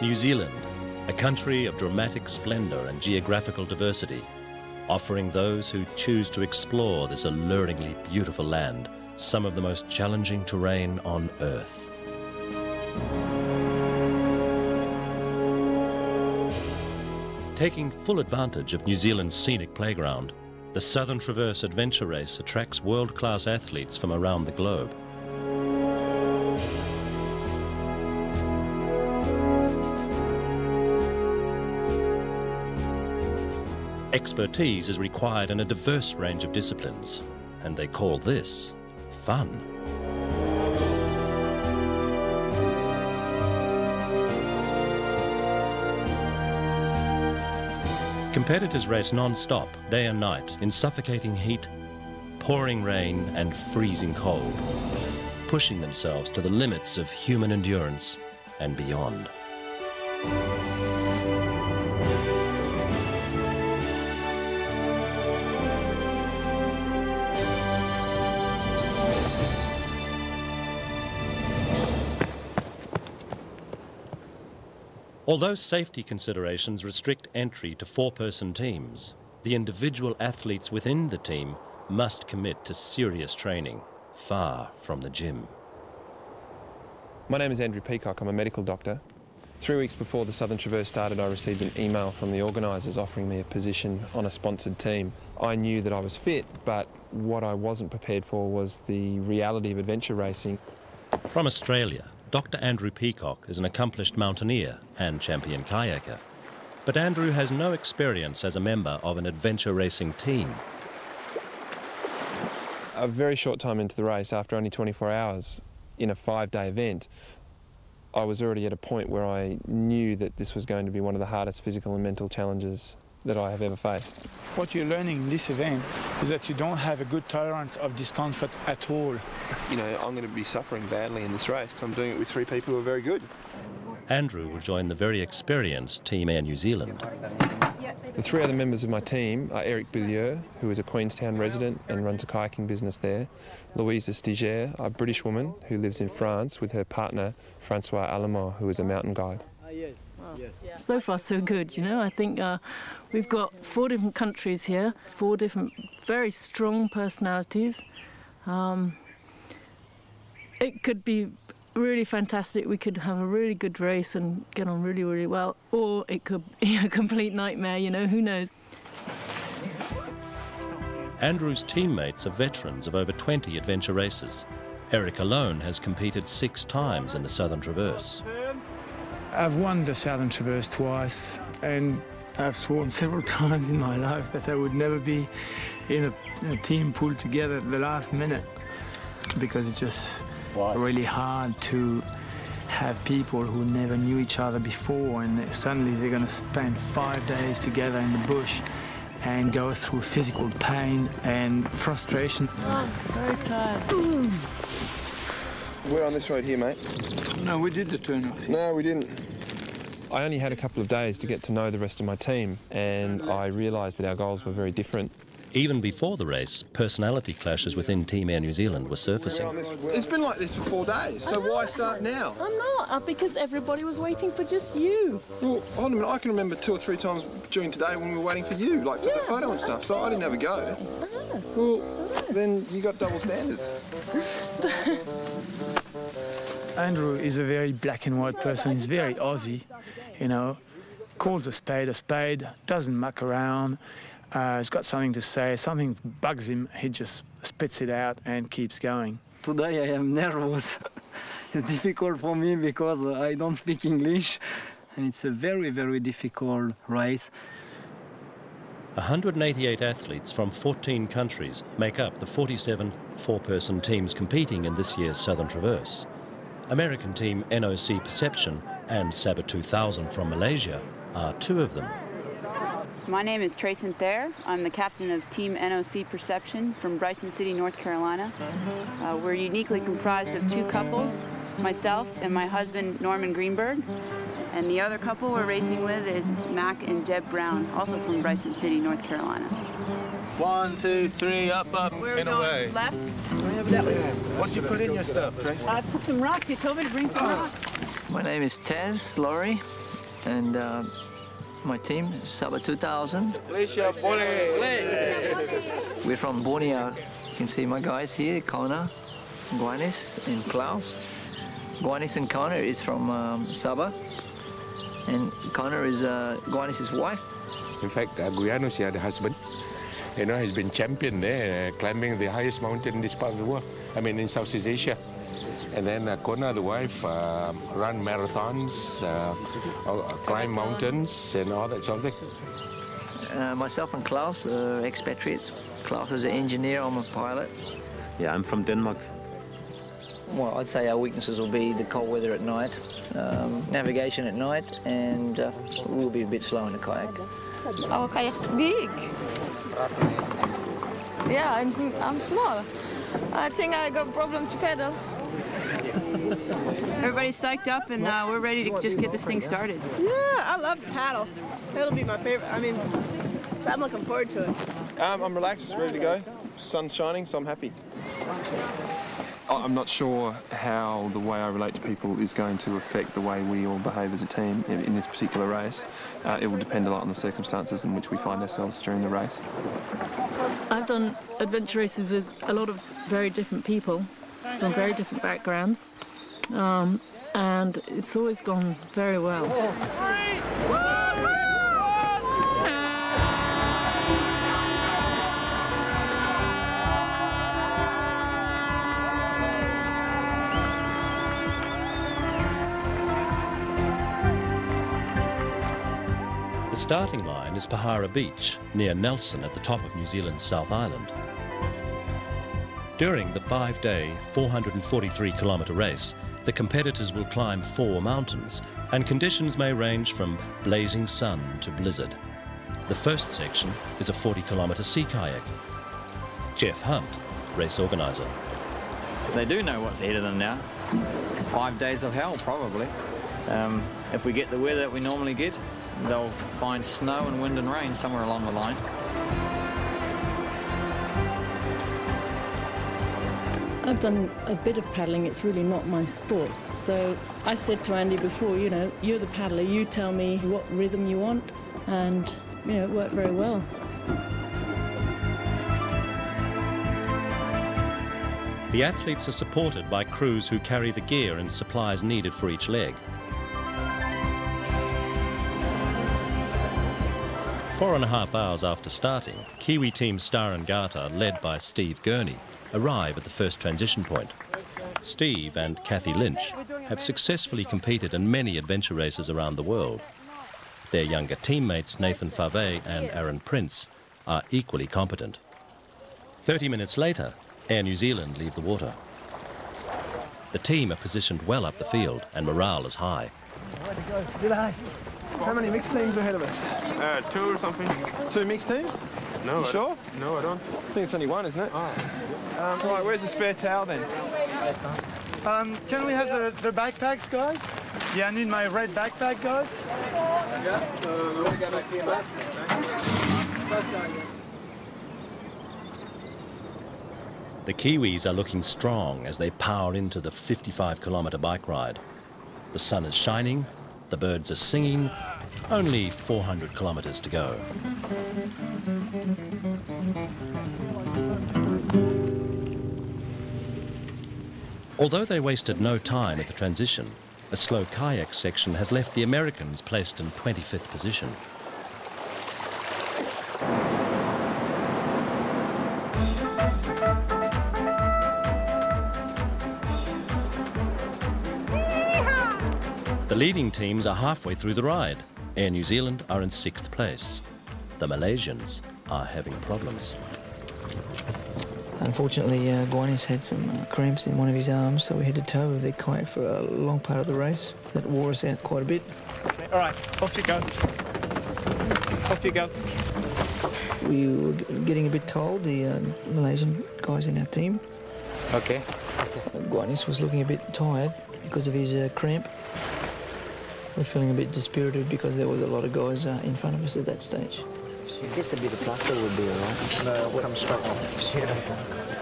New Zealand, a country of dramatic splendour and geographical diversity, offering those who choose to explore this alluringly beautiful land some of the most challenging terrain on Earth. Taking full advantage of New Zealand's scenic playground, the Southern Traverse Adventure Race attracts world-class athletes from around the globe. Expertise is required in a diverse range of disciplines, and they call this fun. Competitors race non-stop, day and night, in suffocating heat, pouring rain and freezing cold, pushing themselves to the limits of human endurance and beyond. Although safety considerations restrict entry to four-person teams, the individual athletes within the team must commit to serious training, far from the gym. My name is Andrew Peacock. I'm a medical doctor. Three weeks before the Southern Traverse started, I received an email from the organisers offering me a position on a sponsored team. I knew that I was fit, but what I wasn't prepared for was the reality of adventure racing. From Australia, Dr. Andrew Peacock is an accomplished mountaineer and champion kayaker. But Andrew has no experience as a member of an adventure racing team. A very short time into the race, after only 24 hours in a five-day event, I was already at a point where I knew that this was going to be one of the hardest physical and mental challenges that I have ever faced. What you're learning in this event is that you don't have a good tolerance of discomfort at all. You know, I'm going to be suffering badly in this race because I'm doing it with three people who are very good. Andrew will join the very experienced Team Air New Zealand. The three other members of my team are Eric Billieux, who is a Queenstown resident and runs a kayaking business there, Louise Stiger, a British woman who lives in France with her partner Francois Alamont, who is a mountain guide. So far, so good. You know, I think uh, we've got four different countries here, four different very strong personalities. Um, it could be really fantastic. We could have a really good race and get on really, really well, or it could be a complete nightmare. You know, who knows? Andrew's teammates are veterans of over 20 adventure races. Eric alone has competed six times in the Southern Traverse. I've won the Southern Traverse twice, and I've sworn several times in my life that I would never be in a, a team pulled together at the last minute because it's just wow. really hard to have people who never knew each other before and suddenly they're going to spend five days together in the bush and go through physical pain and frustration. Oh, very tired. We're on this road here, mate. No, we did the turn off. No, we didn't. I only had a couple of days to get to know the rest of my team, and I realised that our goals were very different. Even before the race, personality clashes within Team Air New Zealand were surfacing. It's been like this for four days, so why start now? I'm not, uh, because everybody was waiting for just you. Well, hold on a minute, I can remember two or three times during today when we were waiting for you, like for yeah. the photo and stuff, so I didn't have a go. Well, then you got double standards. Andrew is a very black and white person. He's very Aussie, you know, calls a spade a spade, doesn't muck around. Uh, he's got something to say, something bugs him, he just spits it out and keeps going. Today I am nervous. it's difficult for me because I don't speak English and it's a very, very difficult race. 188 athletes from 14 countries make up the 47 four-person teams competing in this year's Southern Traverse. American team NOC Perception and Sabre 2000 from Malaysia are two of them. My name is Trace Thayer. I'm the captain of Team NOC Perception from Bryson City, North Carolina. Uh, we're uniquely comprised of two couples, myself and my husband Norman Greenberg. And the other couple we're racing with is Mac and Deb Brown, also from Bryson City, North Carolina. One, two, three, up, up, Where and away. Left. What you put in your stuff, Trace? I put some rocks. You told me to bring some rocks. My name is Taz Laurie, and uh, my team is Saba 2000. We're from Borneo. You can see my guys here, Connor, Guanis, and Klaus. Guanis and Connor is from um, Sabah, and Connor is uh, Guanis' wife. In fact, uh, Guyanos, yeah, the husband, you know, he's been champion there, uh, climbing the highest mountain in this part of the world. I mean, in Southeast Asia. And then uh, Kona, the wife, uh, run marathons, uh, climb mountains, and all that sort of thing. Uh, myself and Klaus are expatriates. Klaus is an engineer, I'm a pilot. Yeah, I'm from Denmark. Well, I'd say our weaknesses will be the cold weather at night, um, navigation at night, and uh, we'll be a bit slow in the kayak. Our kayak's big. Yeah, I'm, I'm small. I think I got problem to pedal. Everybody's psyched up, and uh, we're ready to just get this thing started. Yeah, I love to paddle. It'll be my favorite. I mean, so I'm looking forward to it. Um, I'm relaxed, ready to go. Sun's shining, so I'm happy. I- I'm not sure how the way I relate to people is going to affect the way we all behave as a team in, in this particular race. Uh, it will depend a lot on the circumstances in which we find ourselves during the race. I've done adventure races with a lot of very different people from very different backgrounds, um, and it's always gone very well. The starting line is Pohara Beach, near Nelson at the top of New Zealand's South Island. During the five day, 443 kilometre race, the competitors will climb four mountains, and conditions may range from blazing sun to blizzard. The first section is a 40 kilometre sea kayak. Geoff Hunt, race organiser. They do know what's ahead of them now. Five days of hell, probably. Um, if we get the weather that we normally get, they'll find snow and wind and rain somewhere along the line. I've done a bit of paddling, it's really not my sport. So I said to Andy before, you know, you're the paddler, you tell me what rhythm you want, and, you know, it worked very well. The athletes are supported by crews who carry the gear and supplies needed for each leg. Four and a half hours after starting, Kiwi team Star and Garter, led by Steve Gurney, arrive at the first transition point. Steve and Kathy Lynch have successfully competed in many adventure races around the world. Their younger teammates, Nathan Fa'avae and Aaron Prince, are equally competent. 30 minutes later, Air New Zealand leave the water. The team are positioned well up the field and morale is high. How many mixed teams are ahead of us? Uh, two or something? Two mixed teams? No. You I- sure? No, I don't. I think it's only one, isn't it? Um, right, where's the spare towel then? Um, can we have the, the backpacks, guys? Yeah, I need my red backpack, guys. The Kiwis are looking strong as they power into the 55 kilometre bike ride. The sun is shining, the birds are singing, only 400 kilometres to go. Although they wasted no time at the transition, a slow kayak section has left the Americans placed in 25th position. The leading teams are halfway through the ride. Air New Zealand are in sixth place. The Malaysians are having problems. Unfortunately, uh, Guanis had some uh, cramps in one of his arms, so we had to tow the kayak for a long part of the race. That wore us out quite a bit. All right, off you go. Off you go. We were getting a bit cold, the uh, Malaysian guys in our team. Okay. Guanis was looking a bit tired because of his uh, cramp. We're feeling a bit dispirited because there was a lot of guys uh, in front of us at that stage. Just a bit of plaster would be alright. No, it'll come straight off. Yeah.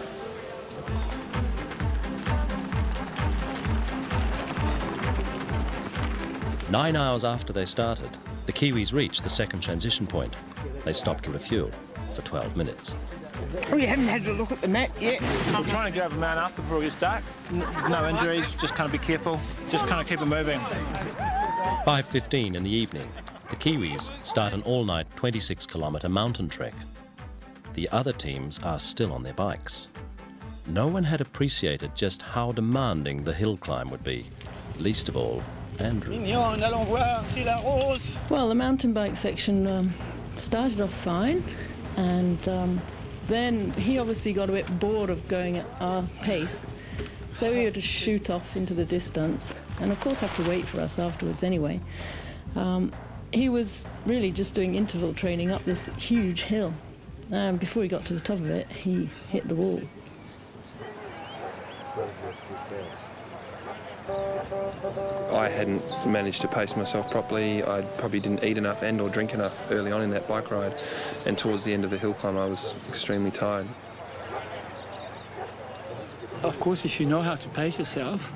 Nine hours after they started, the Kiwis reached the second transition point. They stopped to refuel for 12 minutes. Oh, we haven't had a look at the map yet. I'm trying to get over Mount Arthur before it gets dark. No injuries, just kind of be careful. Just kind of keep it moving. 5.15 in the evening, the Kiwis start an all-night 26-kilometre mountain trek. The other teams are still on their bikes. No one had appreciated just how demanding the hill climb would be, least of all Andrew. Well, the mountain bike section um, started off fine, and um, then he obviously got a bit bored of going at our pace. So we had to shoot off into the distance, and of course have to wait for us afterwards anyway. Um, he was really just doing interval training up this huge hill. And before he got to the top of it, he hit the wall. I hadn't managed to pace myself properly. I probably didn't eat enough and or drink enough early on in that bike ride. And towards the end of the hill climb, I was extremely tired. Of course, if you know how to pace yourself,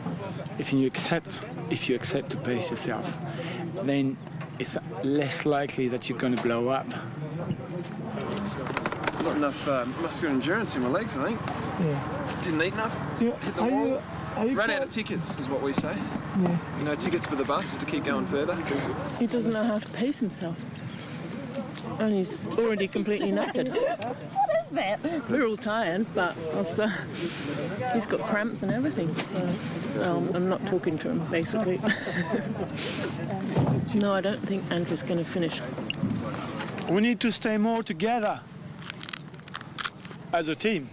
if you accept, if you accept to pace yourself, then it's less likely that you're going to blow up. Not enough uh, muscular endurance in my legs, I think. Yeah. Didn't eat enough. Yeah. Hit the Are wall. you- are you Ran quite- out of tickets, is what we say. Yeah. You know, tickets for the bus to keep going further. He doesn't know how to pace himself. And he's already completely knackered. What is that? We're all tired, but also he's got cramps and everything. So um, I'm not talking to him, basically. no, I don't think Andrew's going to finish. We need to stay more together as a team.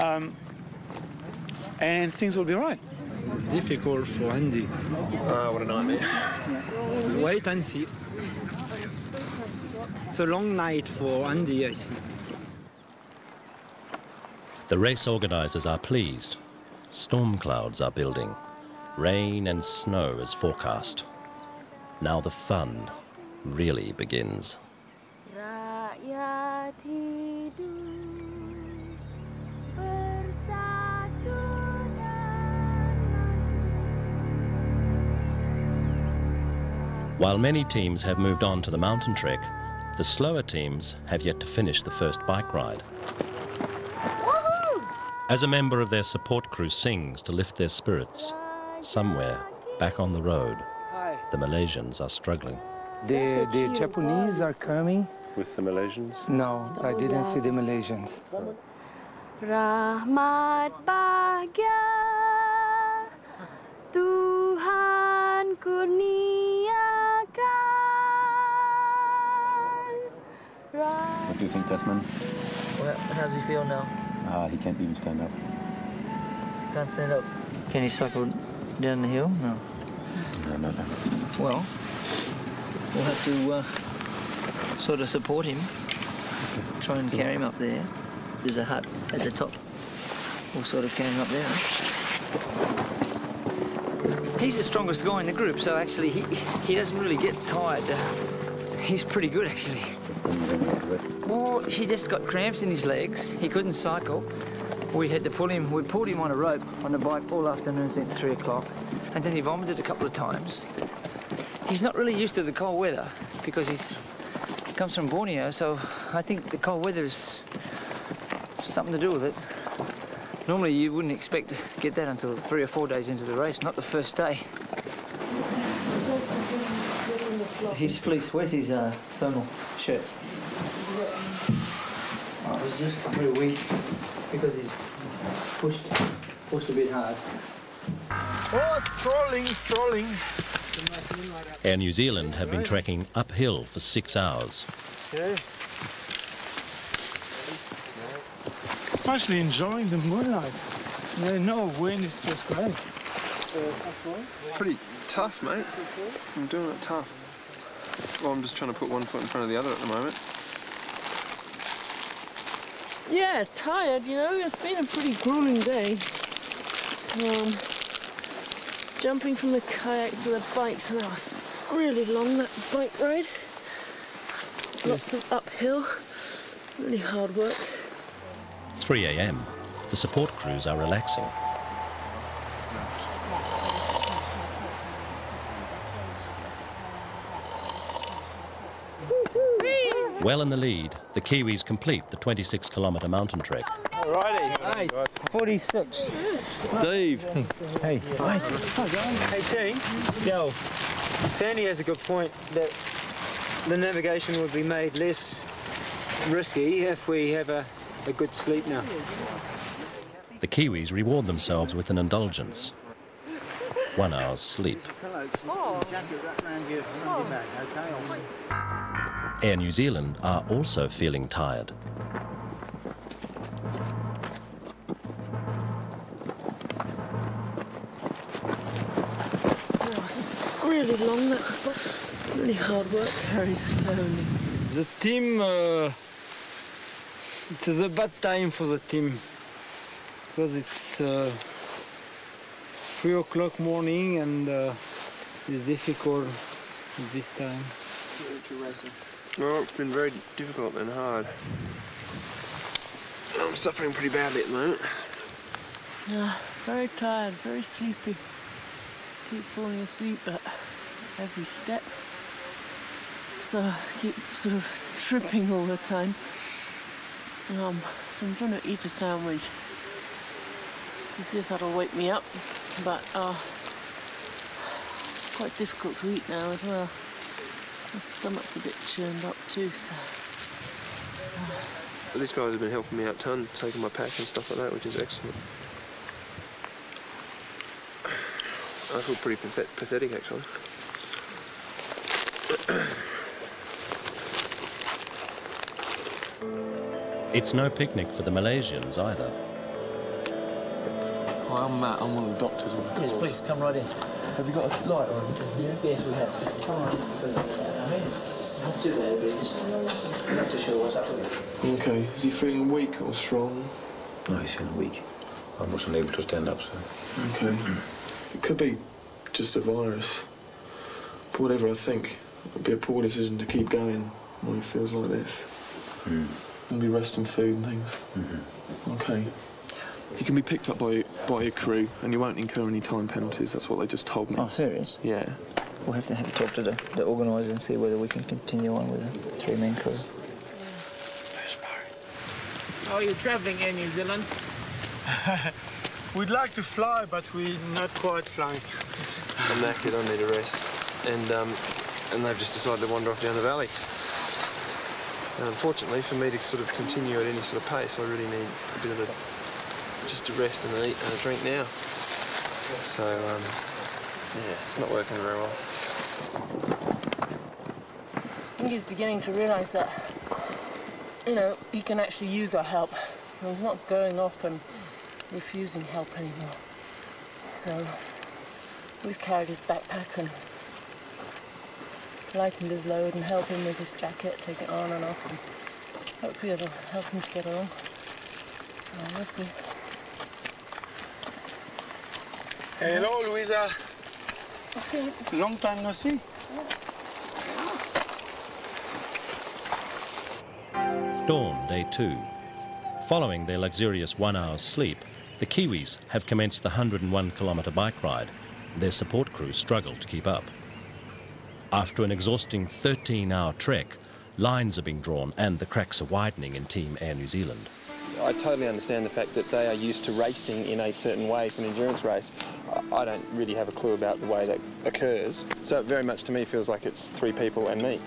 Um, and things will be right. It's difficult for Andy. Ah, what a nightmare. Wait and see. It's a long night for Andy, I think. The race organisers are pleased. Storm clouds are building. Rain and snow is forecast. Now the fun really begins. Rakyat hidup bersatu While many teams have moved on to the mountain trek, the slower teams have yet to finish the first bike ride. As a member of their support crew sings to lift their spirits, somewhere back on the road, the Malaysians are struggling. The, the Japanese are coming. With the Malaysians? No, I didn't see the Malaysians. Rahmat bahagia Tuhan kurniakan What do you think, Deathman? Well, how how's he feel now? Ah, he can't even stand up. Can't stand up. Can he cycle down the hill? No. No, no, no. Well, we'll have to uh, sort of support him. Try and carry him up there. There's a hut at the top. We'll sort of carry him up there. He's the strongest guy in the group, so actually he, he doesn't really get tired. Uh, he's pretty good, actually. Well, he just got cramps in his legs. He couldn't cycle. We had to pull him, we pulled him on a rope on the bike all afternoon since three o'clock. And then he vomited a couple of times. He's not really used to the cold weather because he's comes from Borneo, so I think the cold weather is something to do with it. Normally you wouldn't expect to get that until three or four days into the race, not the first day. His fleece, where's his uh, thermal shirt? It's just very weak because he's pushed, pushed a bit hard. Oh, strolling, strolling. Air New Zealand have been trekking uphill for six hours. Okay. Especially enjoying the moonlight. There's no wind, it's just great. Pretty tough, mate. I'm doing it tough. Well, I'm just trying to put one foot in front of the other at the moment. Yeah, tired, you know. It's been a pretty grueling day. Um, jumping from the kayak to the bikes, and that was really long, that bike ride. Lots of uphill, really hard work. 3 a.m. The support crews are relaxing. Well in the lead, the Kiwis complete the 26 kilometre mountain trek. Alrighty. Nice. 46. Dave. Hey. Hi. Hey, team. Yo, Sandy has a good point that the navigation will be made less risky if we have a, a good sleep now. The Kiwis reward themselves with an indulgence. One hour's sleep. Oh. Air New Zealand are also feeling tired. Oh, it's really long, that really hard work, very slowly. The team, uh, it is a bad time for the team because it's uh, three o'clock morning and uh, it's difficult at this time. Well, it's been very difficult and hard. I'm suffering pretty badly at the moment. Yeah, very tired, very sleepy. Keep falling asleep at every step. So I keep sort of tripping all the time. Um, so I'm trying to eat a sandwich to see if that'll wake me up. But uh, quite difficult to eat now as well. My stomach's a bit churned up too, so. But these guys have been helping me out a ton, taking my pack and stuff like that, which is excellent. I feel pretty pathet- pathetic actually. It's no picnic for the Malaysians either. Hi, I'm Matt. I'm one of the doctors on the Yes, course. please, come right in. Have you got a light on? Yeah, yes, we have. Come on. I mean, it's not too bad, but just not too sure what's up with it. Okay. Is he feeling weak or strong? No, he's feeling weak. I wasn't able to stand up, so. Okay. It could be just a virus. But whatever I think, it'd be a poor decision to keep going when he feels like this. Mm. And be rest and food and things. Mm-hmm. Okay. You can be picked up by by a crew, and you won't incur any time penalties. That's what they just told me. Oh, serious? Yeah. We'll have to have a talk to the, the organisers and see whether we can continue on with a three-man crew. Oh, you're travelling in New Zealand? We'd like to fly, but we're not quite flying. I'm knackered, I need a rest. And um, and they've just decided to wander off down the valley. And unfortunately, for me to sort of continue at any sort of pace, I really need a bit of a just a rest and an eat and a drink now. So um, yeah, it's not working very well. I think he's beginning to realise that, you know, he can actually use our help. He's not going off and refusing help anymore. So we've carried his backpack and lightened his load and helped him with his jacket, take it on and off. And hopefully it'll help him to get along. So we'll see. Hello, Louisa. Long time no see. Dawn, day two. Following their luxurious one hour's sleep, the Kiwis have commenced the 101 kilometre bike ride. Their support crew struggle to keep up. After an exhausting 13 hour trek, lines are being drawn and the cracks are widening in Team Air New Zealand. I totally understand the fact that they are used to racing in a certain way for an endurance race. I- I don't really have a clue about the way that occurs. So it very much to me feels like it's three people and me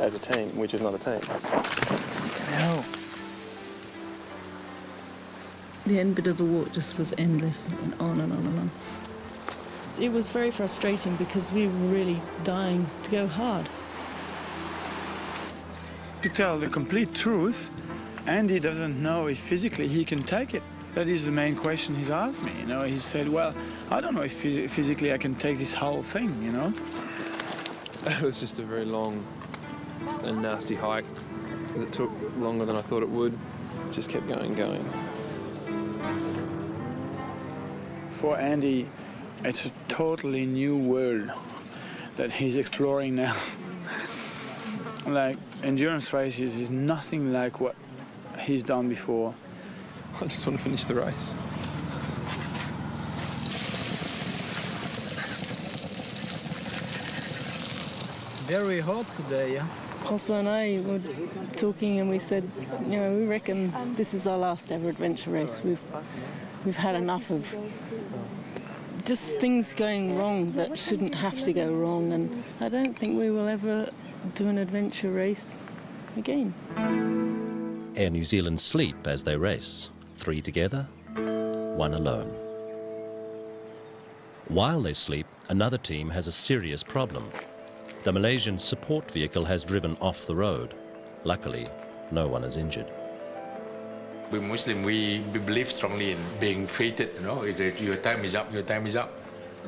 as a team, which is not a team. No. The end bit of the walk just was endless and on and on and on. It was very frustrating because we were really dying to go hard. To tell the complete truth, Andy doesn't know if physically he can take it. That is the main question he's asked me. You know, he said, "Well, I don't know if physically I can take this whole thing." You know. It was just a very long and nasty hike that took longer than I thought it would. Just kept going and going. For Andy, it's a totally new world that he's exploring now. like endurance races is nothing like what he's done before. I just want to finish the race. Very hot today, yeah? Oslo and I were talking and we said, you know, we reckon this is our last ever adventure race. We've we've had enough of just things going wrong that shouldn't have to go wrong and I don't think we will ever do an adventure race again. Air New Zealand sleep as they race, three together, one alone. While they sleep, another team has a serious problem. The Malaysian support vehicle has driven off the road. Luckily, no one is injured. We Muslim, we believe strongly in being fated, you know, your time is up, your time is up.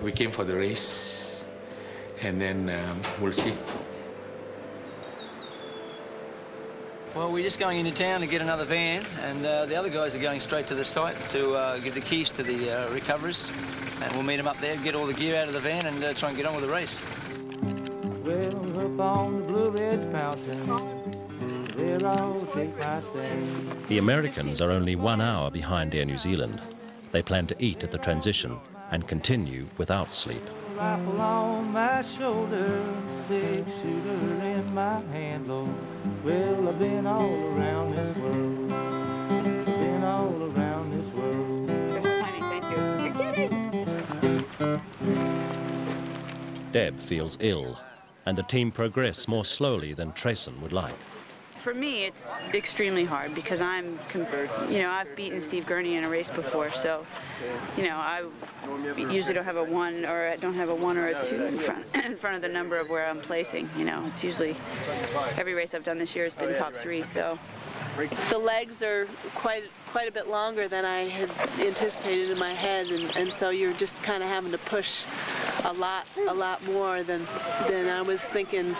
We came for the race, and then um, we'll see. Well, we're just going into town to get another van, and uh, the other guys are going straight to the site to uh, give the keys to the uh, recoverers, and we'll meet them up there, get all the gear out of the van, and uh, try and get on with the race. Well, up on the Blue Ridge Mountain, there I'll take my stand. The Americans are only one hour behind Air New Zealand. They plan to eat at the transition and continue without sleep. Rifle on my shoulder, six shooter in my hand, Lord. Well, I've been all around this world, been all around this world. Deb feels ill, and the team progress more slowly than Trayson would like. For me, it's extremely hard because I'm, you know, I've beaten Steve Gurney in a race before, so, you know, I usually don't have a one or I don't have a one or a two in front in front of the number of where I'm placing. You know, it's usually every race I've done this year has been top three. So The legs are quite quite a bit longer than I had anticipated in my head, and, and so you're just kind of having to push a lot a lot more than than I was thinking.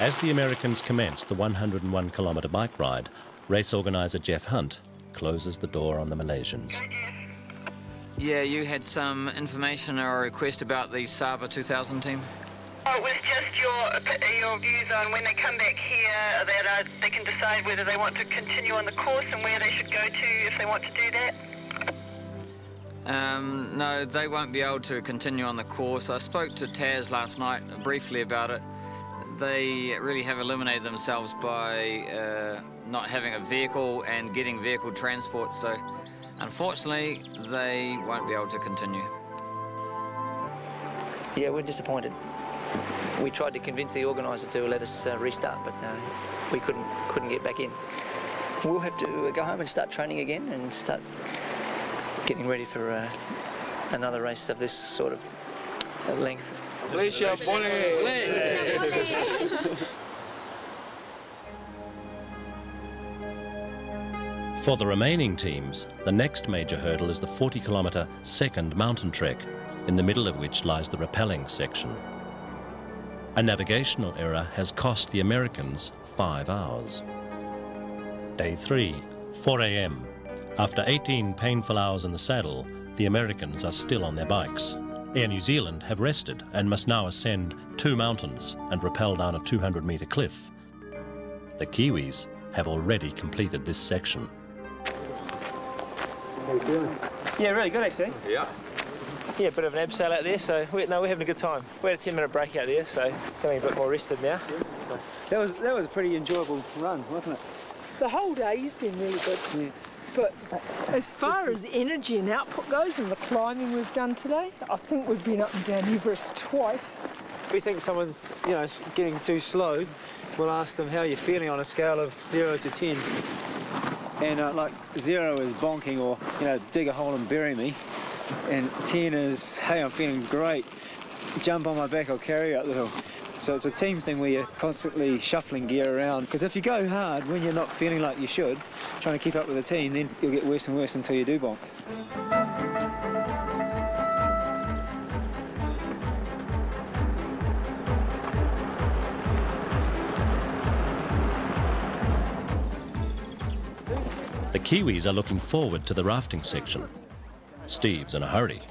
As the Americans commence the 101 kilometre bike ride, race organiser Geoff Hunt closes the door on the Malaysians. Yeah, you had some information or a request about the Saba 2000 team? Oh, it was just your your views on when they come back here that uh, they can decide whether they want to continue on the course and where they should go to if they want to do that. Um, no, they won't be able to continue on the course. I spoke to Taz last night briefly about it. They really have eliminated themselves by uh, not having a vehicle and getting vehicle transport, so unfortunately, they won't be able to continue. Yeah, we're disappointed. We tried to convince the organiser to let us uh, restart, but uh, we couldn't couldn't get back in. We'll have to go home and start training again and start getting ready for uh, another race of this sort of length. Malaysia, For the remaining teams, the next major hurdle is the 40 kilometre second mountain trek, in the middle of which lies the rappelling section. A navigational error has cost the Americans five hours. Day 3, 4 a.m. After 18 painful hours in the saddle, the Americans are still on their bikes. Air New Zealand have rested and must now ascend two mountains and rappel down a 200 metre cliff. The Kiwis have already completed this section. How you feeling? Yeah, really good actually. Yeah. Yeah, a bit of an abseil out there, so we, no, we're having a good time. We had a 10 minute break out there, so feeling a bit more rested now. That was that was a pretty enjoyable run, wasn't it? The whole day's been really good. Yeah. But as far as energy and output goes and the climbing we've done today, I think we've been up and down Everest twice. If we think someone's, you know, getting too slow, we'll ask them how you're feeling on a scale of zero to ten. And uh, like zero is bonking or you know dig a hole and bury me, and ten is hey I'm feeling great, jump on my back I'll carry you up the hill. So it's a team thing where you're constantly shuffling gear around. Because if you go hard when you're not feeling like you should, trying to keep up with the team, then you'll get worse and worse until you do bonk. The Kiwis are looking forward to the rafting section. Steve's in a hurry.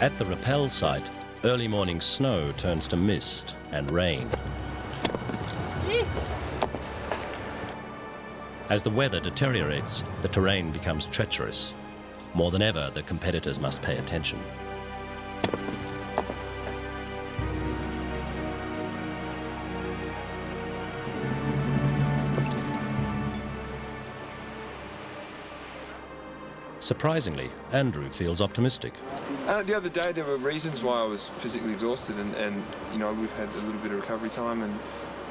At the rappel site, early morning snow turns to mist and rain. As the weather deteriorates, the terrain becomes treacherous. More than ever, the competitors must pay attention. Surprisingly, Andrew feels optimistic. Uh, the other day there were reasons why I was physically exhausted and, and you know we've had a little bit of recovery time and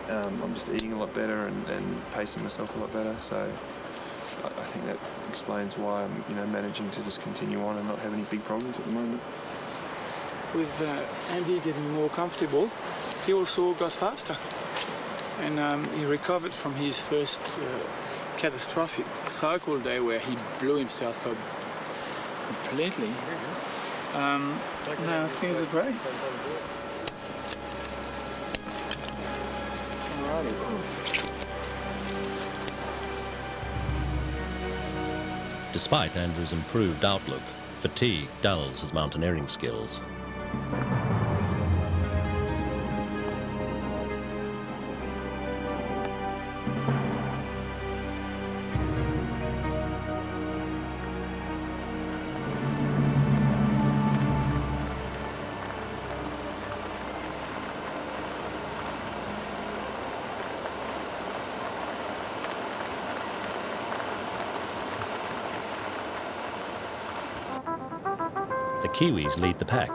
um, I'm just eating a lot better and, and pacing myself a lot better so I, I think that explains why I'm you know managing to just continue on and not have any big problems at the moment. With uh, Andy getting more comfortable, he also got faster. And um, he recovered from his first uh, catastrophic cycle day where he blew himself up completely. Um, now things are great. Despite Andrew's improved outlook, fatigue dulls his mountaineering skills. Kiwis lead the pack,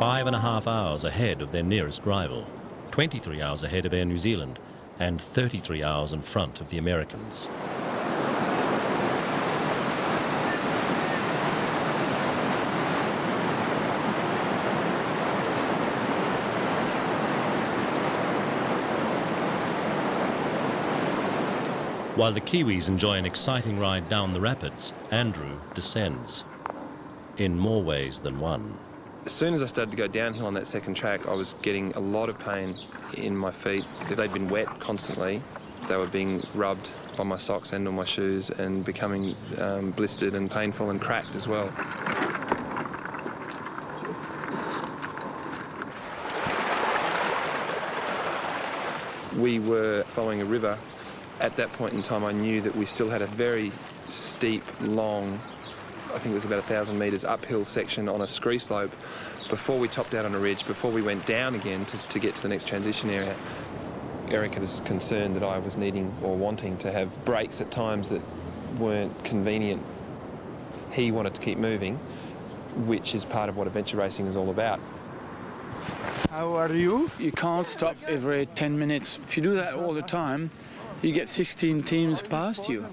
five and a half hours ahead of their nearest rival, 23 hours ahead of Air New Zealand, and 33 hours in front of the Americans. While the Kiwis enjoy an exciting ride down the rapids, Andrew descends. In more ways than one. As soon as I started to go downhill on that second track, I was getting a lot of pain in my feet. They'd been wet constantly. They were being rubbed by my socks and on my shoes and becoming um, blistered and painful and cracked as well. We were following a river. At that point in time, I knew that we still had a very steep, long I think it was about a thousand metres uphill section on a scree slope before we topped out on a ridge, before we went down again to, to get to the next transition area. Eric was concerned that I was needing or wanting to have breaks at times that weren't convenient. He wanted to keep moving, which is part of what adventure racing is all about. How are you? You can't stop every 10 minutes. If you do that all the time, you get 16 teams past you.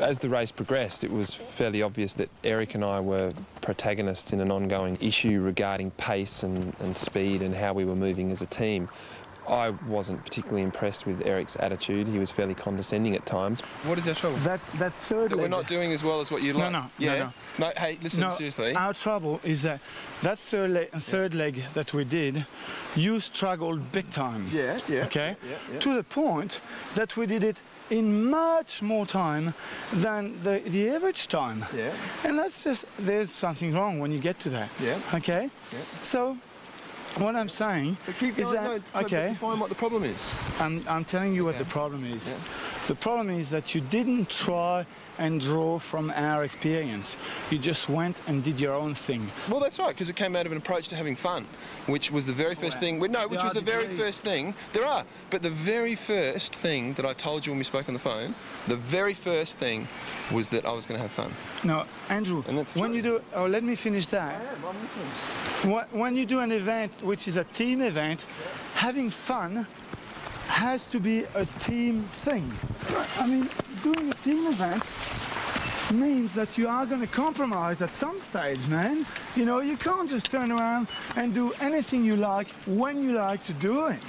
As the race progressed, it was fairly obvious that Eric and I were protagonists in an ongoing issue regarding pace and, and speed and how we were moving as a team. I wasn't particularly impressed with Eric's attitude. He was fairly condescending at times. What is our trouble? That, that third That we're not doing as well as what you'd like? no, no, yeah? no. hey, listen, No, seriously. Our trouble is that that third, leg, third leg that we did, you struggled big time. Yeah, yeah, Okay? yeah, yeah. To the point that we did it in much more time than the, the average time. Yeah. And that's just, there's something wrong when you get to that. Yeah. Okay? Yeah. So, what I'm saying is that, no, okay. define what the problem is. I'm, I'm telling you what the problem is. The problem is that you didn't try and draw from our experience. You just went and did your own thing. Well, that's right, because it came out of an approach to having fun, which was the very first thing. well, No, which was are the very first thing. There are, but the very first thing that I told you when we spoke on the phone, the very first thing was that I was going to have fun. No, Andrew, and that's when you do, oh, let me finish that. Wh- When you do an event which is a team event, having fun has to be a team thing. I mean, doing a team event means that you are going to compromise at some stage, man. You know, you can't just turn around and do anything you like when you like to do it.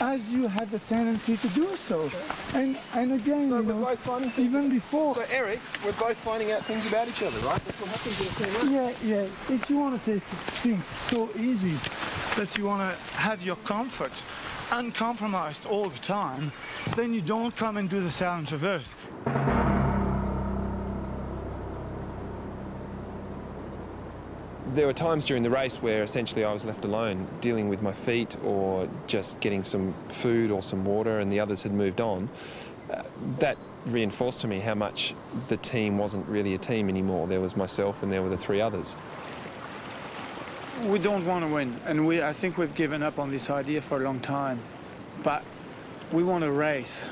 as you had the tendency to do so. And and again, you know, even before. So Eric, we're both finding out things about each other, right? That's what happens in a team. Yeah, yeah. If you want to take things so easy that you want to have your comfort uncompromised all the time, then you don't come and do the Southern Traverse. There were times during the race where essentially I was left alone, dealing with my feet or just getting some food or some water, and the others had moved on. Uh, that reinforced to me how much the team wasn't really a team anymore. There was myself and there were the three others. We don't want to win, and we, I think we've given up on this idea for a long time. But we want to race,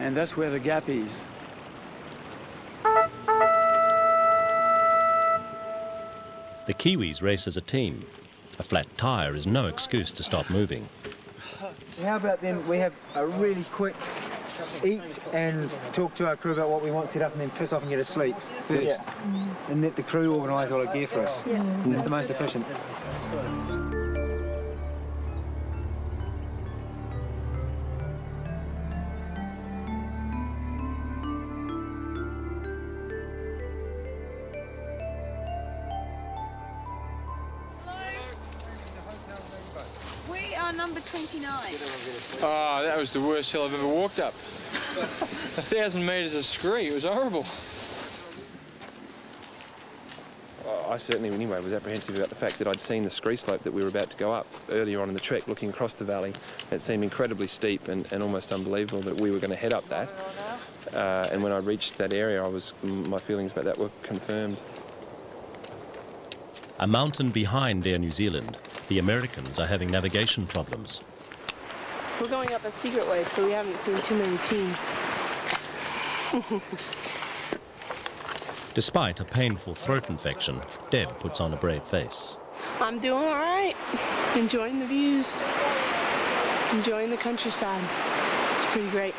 and that's where the gap is. The Kiwis race as a team. A flat tyre is no excuse to stop moving. How about then we have a really quick eat and talk to our crew about what we want set up and then piss off and get to sleep first. Yeah. And let the crew organise all our gear for us. Yeah. That's the most efficient. Number 29. Oh, that was the worst hill I've ever walked up. A thousand metres of scree, it was horrible. I certainly, anyway, was apprehensive about the fact that I'd seen the scree slope that we were about to go up earlier on in the trek, looking across the valley. It seemed incredibly steep and, and almost unbelievable that we were going to head up that. Uh, and when I reached that area, I was my feelings about that were confirmed. A mountain behind Air New Zealand, the Americans are having navigation problems. We're going up a secret way, so we haven't seen too many teams. Despite a painful throat infection, Deb puts on a brave face. I'm doing all right. Enjoying the views. Enjoying the countryside. It's pretty great.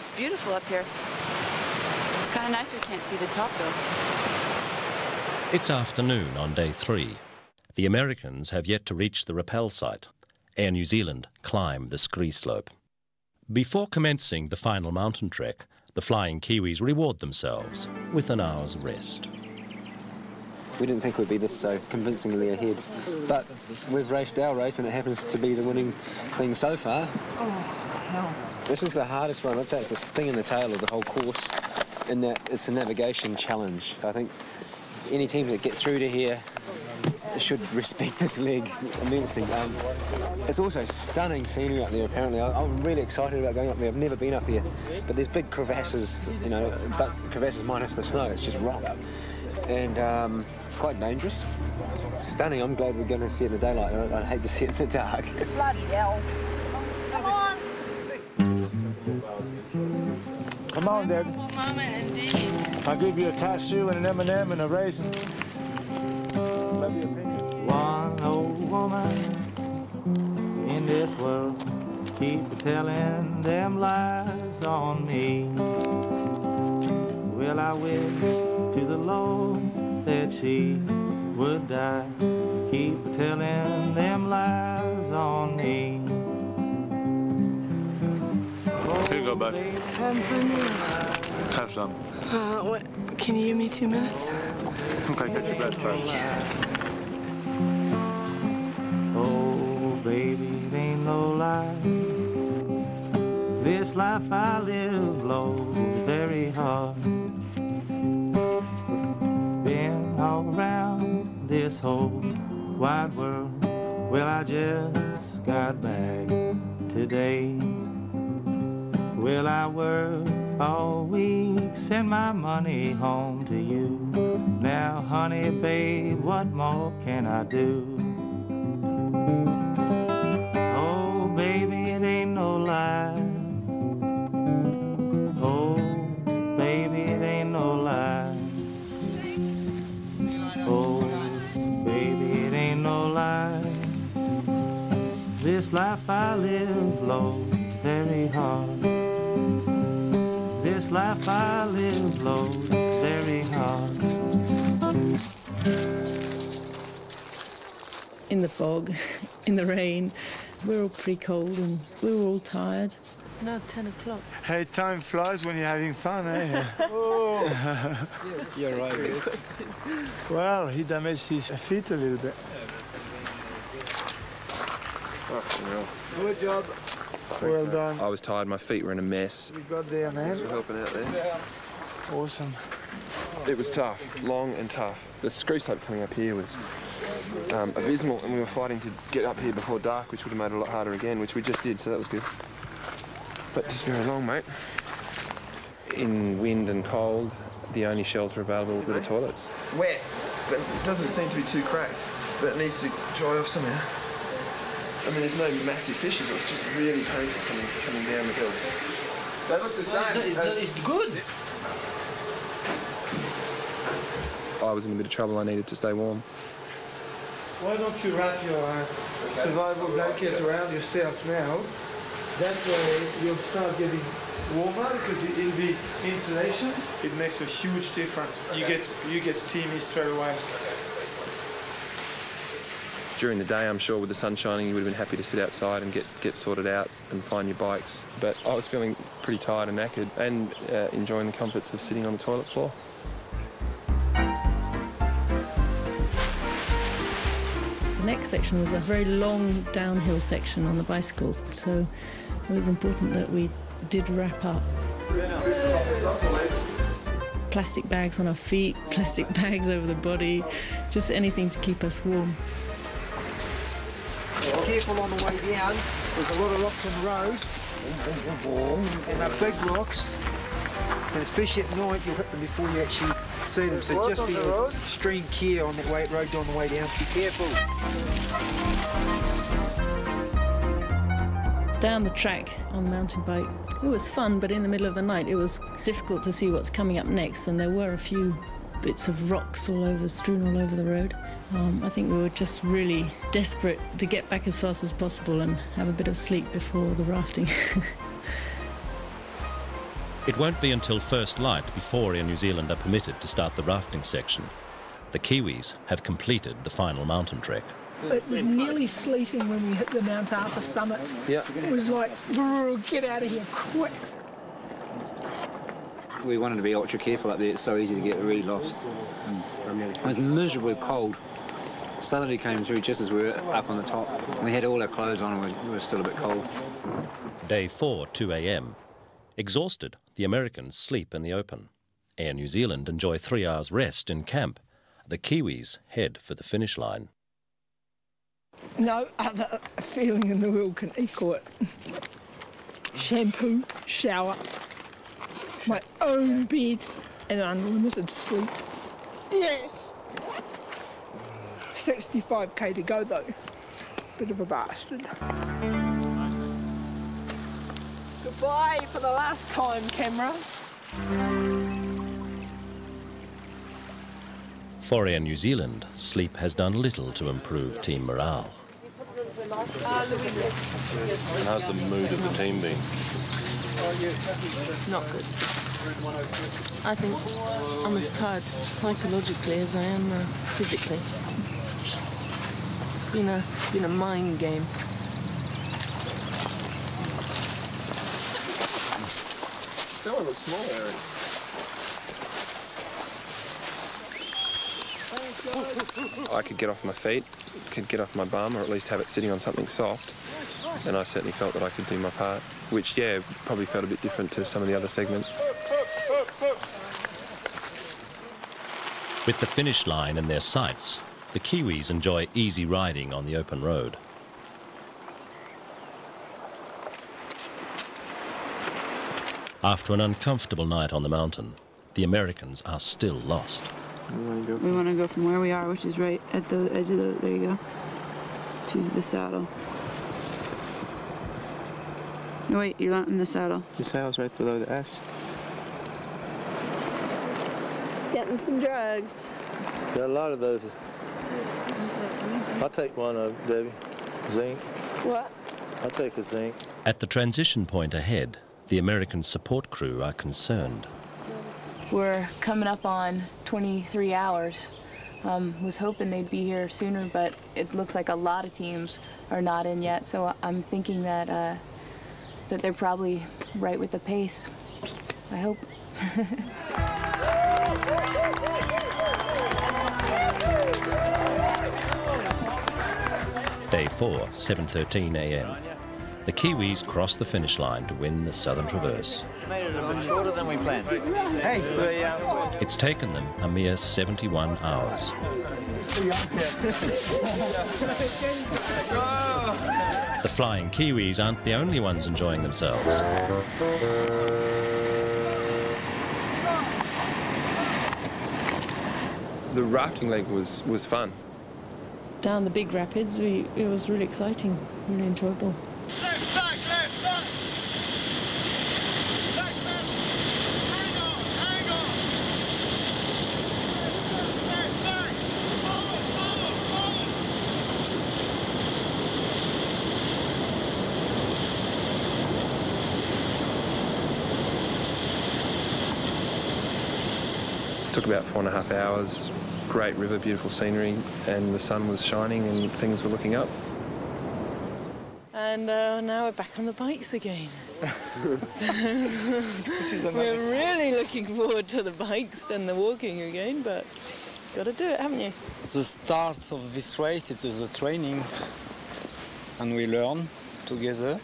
It's beautiful up here. It's kind of nice we can't see the top though. It's afternoon on day three. The Americans have yet to reach the rappel site. Air New Zealand climb the scree slope. Before commencing the final mountain trek, the flying Kiwis reward themselves with an hour's rest. We didn't think we'd be this so convincingly ahead. But we've raced our race and it happens to be the winning thing so far. Oh, hell. This is the hardest one. I'd say it's the sting in the tail of the whole course in that it's a navigation challenge. I think any teams that get through to here should respect this leg immensely. Um, it's also stunning scenery up there, apparently. I, I'm really excited about going up there. I've never been up here. But there's big crevasses, you know, but crevasses minus the snow. It's just rock. And um, quite dangerous. Stunning. I'm glad we're going to see it in the daylight. I'd, I'd hate to see it in the dark. Bloody hell. Come on, Deb. I'll give you a cashew and an M&M and a raisin. Maybe a penny. One old woman in this world keep telling them lies on me. Well, I wish to the Lord that she would die. Keep telling them lies on me. Go, bud. Have some. Uh, what? Can you give me two minutes? Okay, get your breath first. Oh, baby, it ain't no lie. This life I live blows very hard. Been all around this whole wide world. Well, I just got back today. Well, I work all week, send my money home to you. Now, honey, babe, what more can I do? Fog, in the rain. We're all pretty cold and we were all tired. It's now 10 o'clock. Hey, time flies when you're having fun, eh? oh. You're right. well, he damaged his feet a little bit. Good job. Well done. I was tired, my feet were in a mess. We got there, man. Thanks for helping out there. Awesome. It was tough, long and tough. The scree slope coming up here was um, abysmal, and we were fighting to get up here before dark, which would have made it a lot harder again, which we just did, so that was good. But just very long, mate. In wind and cold, the only shelter available were the toilets. Wet, but it doesn't seem to be too cracked, but it needs to dry off somehow. I mean, there's no massive fissures, it's just really painful coming, coming down the hill. They look the same. It's good. I was in a bit of trouble, I needed to stay warm. Why don't you wrap your uh, survival blanket around yourself now? That way you'll start getting warmer because it, it'll be insulation. It makes a huge difference. You get you get steamy straight away. During the day, I'm sure with the sun shining, you would have been happy to sit outside and get, get sorted out and find your bikes. But I was feeling pretty tired and knackered and uh, enjoying the comforts of sitting on the toilet floor. Next section was a very long downhill section on the bicycles, so it was important that we did wrap up. Plastic bags on our feet, plastic bags over the body, just anything to keep us warm. Careful on the way down. There's a lot of rocks on the road. And they're big rocks. And especially at night, you'll hit them before you actually see them. So Right just on be the road. extreme care on that way, road on the way down. Be careful. Down the track on the mountain bike. It was fun, but in the middle of the night it was difficult to see what's coming up next, and there were a few bits of rocks all over, strewn all over the road. Um, I think we were just really desperate to get back as fast as possible and have a bit of sleep before the rafting. It won't be until first light before Air New Zealand are permitted to start the rafting section. The Kiwis have completed the final mountain trek. It was nearly sleeting when we hit the Mount Arthur summit. Yeah. It was like, get out of here quick. We wanted to be ultra careful up there. It's so easy to get really lost. It was miserably cold. Southerly came through just as we were up on the top. We had all our clothes on and we we were still a bit cold. Day 4, 2 a.m. Exhausted, the Americans sleep in the open. Air New Zealand enjoy three hours rest in camp. The Kiwis head for the finish line. No other feeling in the world can equal it. Shampoo, shower, my own bed, and unlimited sleep. Yes. 65k to go though. Bit of a bastard. Goodbye for the last time, camera. For Air New Zealand, sleep has done little to improve team morale. How's the mood of the team been? Not good. I think I'm as tired psychologically as I am uh, physically. It's been a been a mind game. That one looks small, Aaron. I could get off my feet, could get off my bum, or at least have it sitting on something soft. And I certainly felt that I could do my part, which, yeah, probably felt a bit different to some of the other segments. With the finish line in their sights, the Kiwis enjoy easy riding on the open road. After an uncomfortable night on the mountain, the Americans are still lost. We want to go from where we are, which is right at the edge of the, there you go, to the saddle. No, wait, you're not in the saddle. The saddle's right below the S. Getting some drugs. Got a lot of those. I'll take one of Debbie. Zinc. What? I'll take a zinc. At the transition point ahead, the American support crew are concerned. We're coming up on 23 hours Um, was hoping they'd be here sooner, but it looks like a lot of teams are not in yet. So I'm thinking that uh, that they're probably right with the pace. I hope. Day 4, 7.13 a.m. The Kiwis cross the finish line to win the Southern Traverse. Made it a bit shorter than we planned. Hey, It's taken them a mere 71 hours. The Flying Kiwis aren't the only ones enjoying themselves. The rafting leg was, was fun. Down the big rapids, we, it was really exciting, really enjoyable. Took about four and a half hours. Great river, beautiful scenery, and the sun was shining and things were looking up. And uh, now we're back on the bikes again. so we're really looking forward to the bikes and the walking again, but got to do it, haven't you? The start of this race it is a training, and we learn together.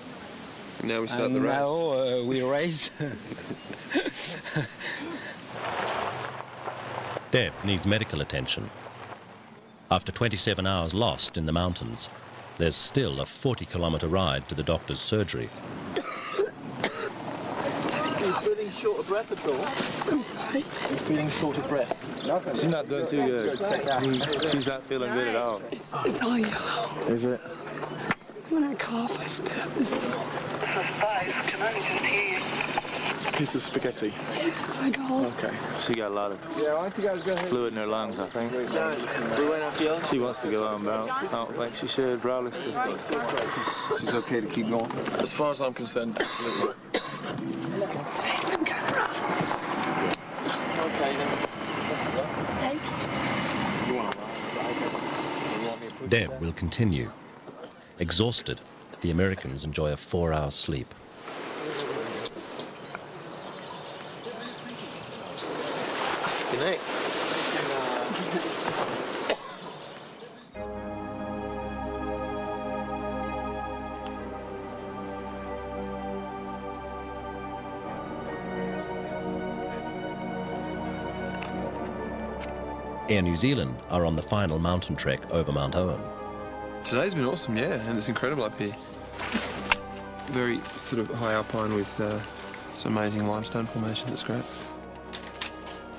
And now we start and the race. now uh, we race. Deb needs medical attention. After 27 hours lost in the mountains, there's still a 40 kilometre ride to the doctor's surgery. Are you feeling short of breath at all? I'm sorry. You're feeling short of breath? She's not doing too good. She's not feeling good at all. It's, it's all yellow. Is it? When I cough, I spit up this little Piece of spaghetti. It's like all. Okay. She got a lot of Yeah, why don't you guys go ahead? fluid in her lungs, I think. We went off the other She wants to go on, but I don't think she should, probably. She's okay to keep going. As far as I'm concerned, absolutely. Today's been kind of rough. Okay, then. Let's. Thank you. You want to ride? You want me to push Deb will continue. Exhausted, the Americans enjoy a four hour sleep. Air New Zealand are on the final mountain trek over Mount Owen. Today's been awesome, yeah, and it's incredible up here. Very sort of high alpine with uh, some amazing limestone formation. It's great.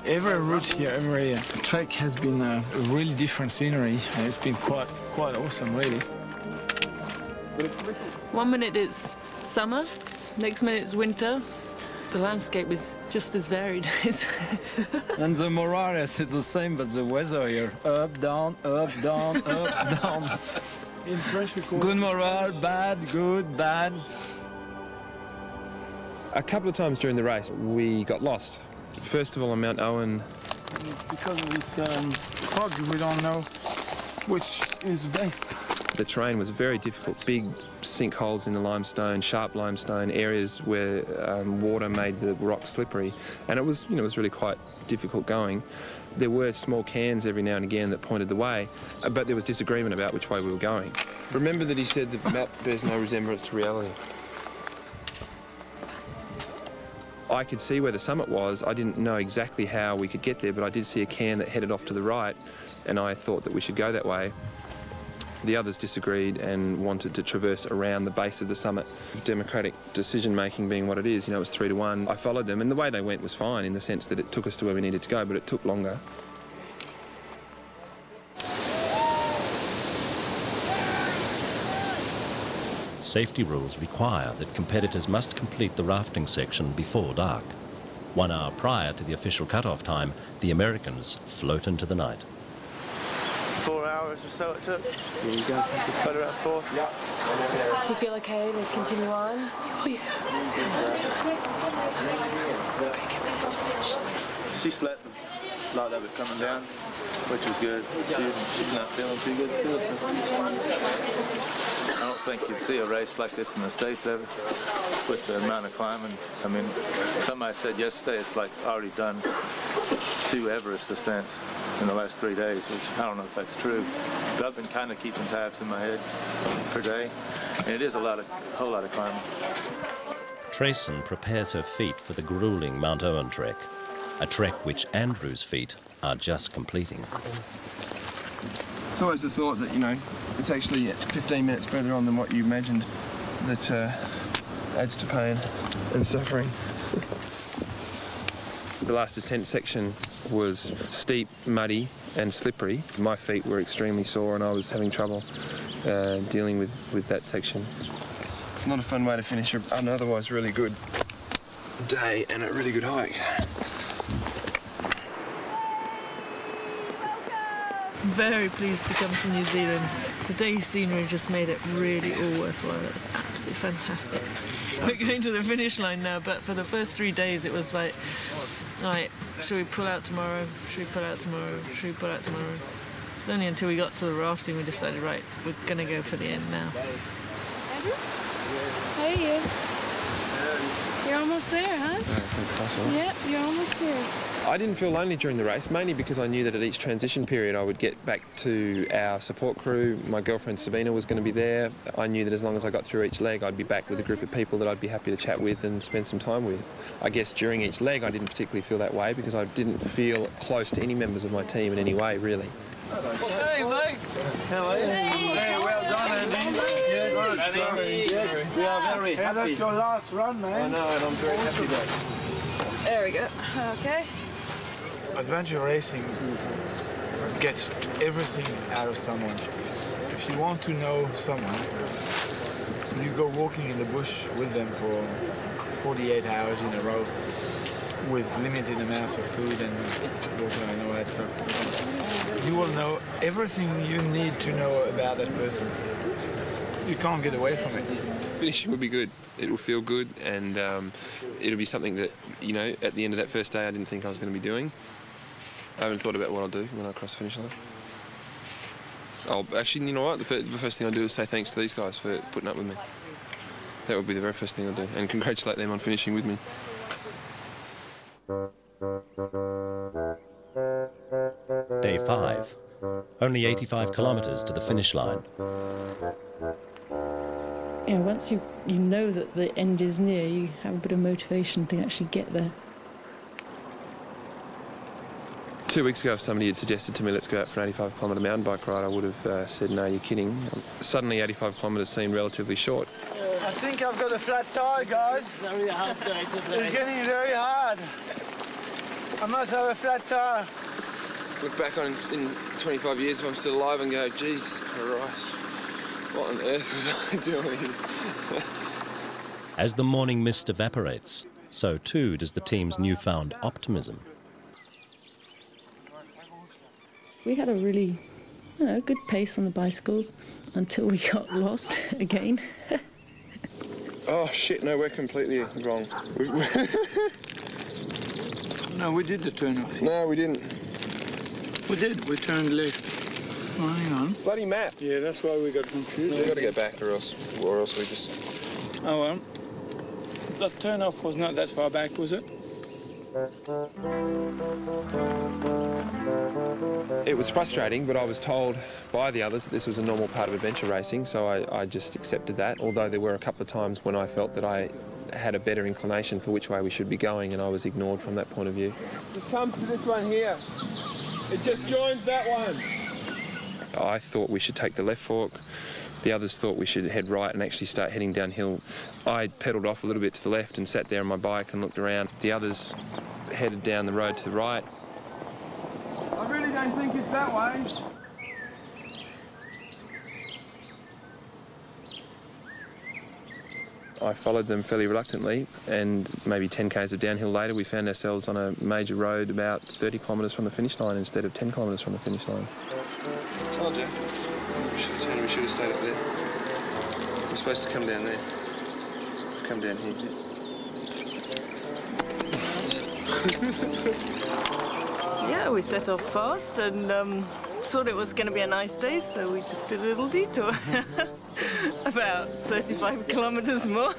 Every route here, every uh, trek has been a really different scenery, and it's been quite quite awesome, really. One minute it's summer, next minute it's winter. The landscape is just as varied. and the Morales is the same, but the weather here up, down, up, down, up, down. In French, we call Good morale, bad, good, bad. A couple of times during the race, we got lost. First of all, on Mount Owen, because of this um, fog, we don't know which is best. The terrain was very difficult. Big sinkholes in the limestone, sharp limestone, areas where um, water made the rock slippery, and it was, you know, it was really quite difficult going. There were small cairns every now and again that pointed the way, uh, but there was disagreement about which way we were going. Remember that he said the map bears no resemblance to reality. I could see where the summit was. I didn't know exactly how we could get there, but I did see a cairn that headed off to the right, and I thought that we should go that way. The others disagreed and wanted to traverse around the base of the summit. Democratic decision making being what it is, you know, it was three to one. I followed them, and the way they went was fine in the sense that it took us to where we needed to go, but it took longer. Safety rules require that competitors must complete the rafting section before dark. One hour prior to the official cut-off time, the Americans float into the night. Four hours or so it took. Yeah, you guys put it at four? Yeah. Do you feel okay to continue on? Oh, she slept. like they were coming down, which was good. She, she's not feeling too good still. So. I don't think you'd see a race like this in the States ever with the amount of climbing. I mean, somebody said yesterday it's like already done two Everest ascents in the last three days, which I don't know if that's true. But I've been kind of keeping tabs in my head per day, and it is a lot of, whole lot of climbing. Trayson prepares her feet for the grueling Mount Owen trek, a trek which Andrew's feet are just completing. It's always the thought that, you know, it's actually 15 minutes further on than what you imagined that uh, adds to pain and suffering. The last descent section was steep, muddy and slippery. My feet were extremely sore and I was having trouble uh, dealing with, with that section. It's not a fun way to finish an otherwise really good day and a really good hike. Very pleased to come to New Zealand. Today's scenery just made it really all worthwhile. It was absolutely fantastic. We're going to the finish line now, but for the first three days it was like, right, should we pull out tomorrow? Should we pull out tomorrow? Should we pull out tomorrow? It's only until we got to the rafting we decided, right, we're going to go for the end now. Andrew? Hey, you. You're almost there, huh? Yep, you're almost here. I didn't feel lonely during the race, mainly because I knew that at each transition period I would get back to our support crew. My girlfriend Sabina was going to be there. I knew that as long as I got through each leg, I'd be back with a group of people that I'd be happy to chat with and spend some time with. I guess during each leg I didn't particularly feel that way because I didn't feel close to any members of my team in any way, really. Hey, mate. How are you? Hey, well done, Andy. Yes, sorry. Yes, we are very Hey, happy. that's your last run, man. I know, and I'm very happy that. There we go. Okay. Adventure racing gets everything out of someone. If you want to know someone, you go walking in the bush with them for 48 hours in a row with limited amounts of food and water and all that stuff. You will know everything you need to know about that person. You can't get away from it. Finishing would be good. It will feel good, and um, it'll be something that you know. At the end of that first day, I didn't think I was going to be doing. I haven't thought about what I'll do when I cross the finish line. I'll actually, you know what? The, fir- the first thing I'll do is say thanks to these guys for putting up with me. That would be the very first thing I'll do, and congratulate them on finishing with me. Day 5. Only 85 kilometres to the finish line. You know, once you, you know that the end is near, you have a bit of motivation to actually get there. Two weeks ago, if somebody had suggested to me, let's go out for an 85 kilometre mountain bike ride, I would have uh, said, no, you're kidding. Suddenly, 85 kilometres seemed relatively short. I think I've got a flat tire, guys. Very hard day today. It's getting very hard. I must have a flat tire. Look back on in 25 years if I'm still alive and go, geez, Christ, what on earth was I doing? As the morning mist evaporates, so too does the team's newfound optimism. We had a really, you know, good pace on the bicycles until we got lost again. oh shit, no, we're completely wrong. We- we- No, we did the turn off. no, we didn't. We did. We turned left. Oh, hang on. Bloody map. Yeah, that's why we got confused. We've got to get back or else, or else we just... Oh well. The turn off was not that far back, was it? It was frustrating, but I was told by the others that this was a normal part of adventure racing, so I, I just accepted that. Although there were a couple of times when I felt that I had a better inclination for which way we should be going, and I was ignored from that point of view. It comes to this one here. It just joins that one. I thought we should take the left fork. The others thought we should head right and actually start heading downhill. I pedalled off a little bit to the left and sat there on my bike and looked around. The others headed down the road to the right. I really don't think it's that way. I followed them fairly reluctantly, and maybe 10 k's of downhill later, we found ourselves on a major road about 30 kilometres from the finish line instead of 10 kilometres from the finish line. Told you. We should have, we should have stayed up there. We're supposed to come down there. Come down here. yeah, we set off fast and um, thought it was going to be a nice day, so we just did a little detour. About 35 kilometres more.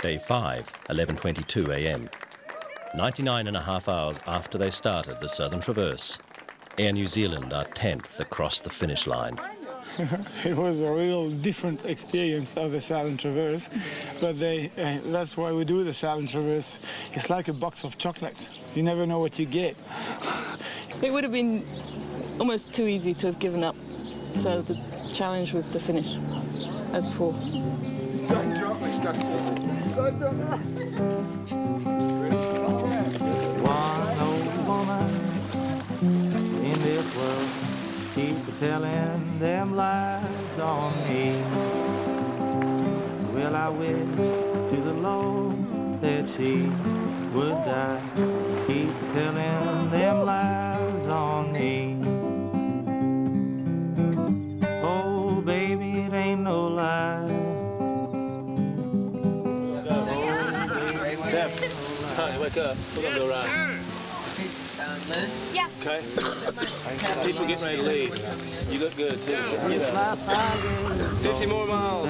Day 5, 11.22 a.m. 99 and a half hours after they started the Southern Traverse. Air New Zealand are 10th across the finish line. it was a real different experience of the Southern Traverse, but they, uh, that's why we do the Southern Traverse. It's like a box of chocolates. You never know what you get. it would have been almost too easy to have given up, so the challenge was to finish as four. One old woman in this world keep telling them lies on me. Well, I wish to the Lord that she would die. Keep telling honey, wake up. We're right. Yeah. Okay? People getting ready to leave. You look good, too. So get up. 50 more miles.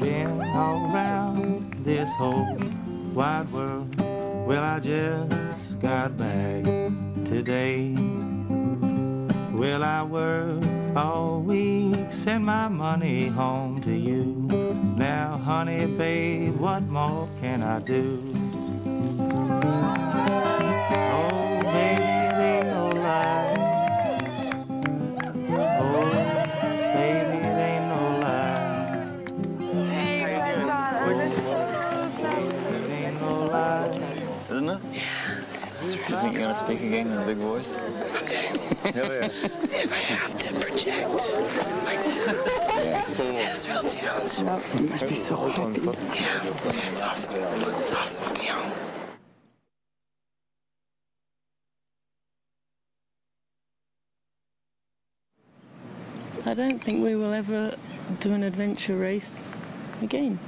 Been all around this whole wide world. Well, I just got back today. Well, I work all week, send my money home to you. Now, honey, babe, what more can I do? Oh, baby, no lie. Oh, You think you're going to speak again in a big voice? Someday. Hell yeah. If I have to project like this real challenge. You must be so happy. Yeah, it's awesome. It's awesome to be home. I don't think we will ever do an adventure race again.